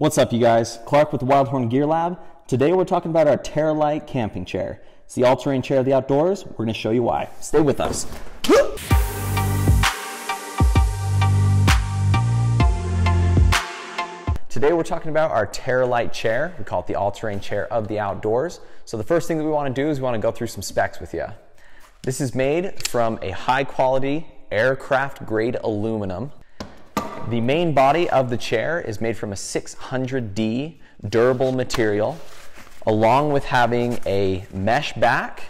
What's up, you guys? Clark with Wildhorn Gear Lab. Today we're talking about our Terralite camping chair. It's the all-terrain chair of the outdoors. We're going to show you why. Stay with us. Today we're talking about our Terralite chair. We call it the all-terrain chair of the outdoors. So the first thing that we want to do is we want to go through some specs with you. This is made from a high quality aircraft grade aluminum. The main body of the chair is made from a 600D durable material, along with having a mesh back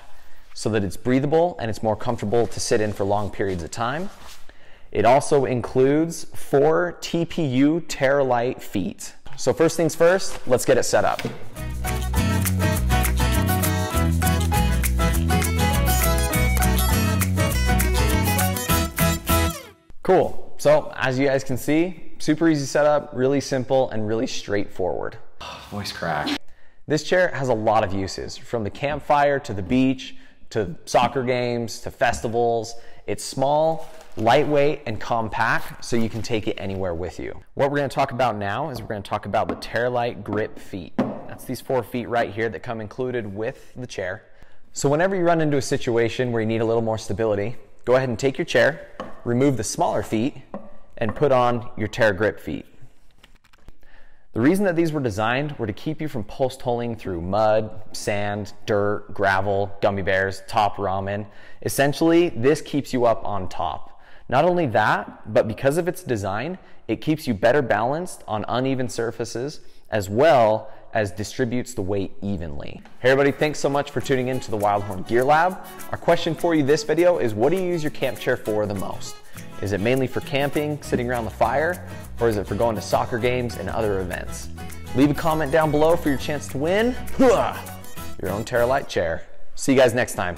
so that it's breathable and it's more comfortable to sit in for long periods of time. It also includes four TPU Terralite feet. So first things first, let's get it set up. Cool. So as you guys can see, super easy setup, really simple and really straightforward. Voice crack. This chair has a lot of uses, from the campfire to the beach, to soccer games, to festivals. It's small, lightweight, and compact, so you can take it anywhere with you. What we're gonna talk about now is we're gonna talk about the Terralite grip feet. That's these four feet right here that come included with the chair. So whenever you run into a situation where you need a little more stability, go ahead and take your chair, remove the smaller feet, and put on your Terra grip feet. The reason that these were designed were to keep you from post holing through mud, sand, dirt, gravel, gummy bears, top ramen. Essentially, this keeps you up on top. Not only that, but because of its design, it keeps you better balanced on uneven surfaces as well as distributes the weight evenly. Hey everybody, thanks so much for tuning in to the Wildhorn Gear Lab. Our question for you this video is what do you use your camp chair for the most? Is it mainly for camping, sitting around the fire, or is it for going to soccer games and other events? Leave a comment down below for your chance to win your own Terralite chair. See you guys next time.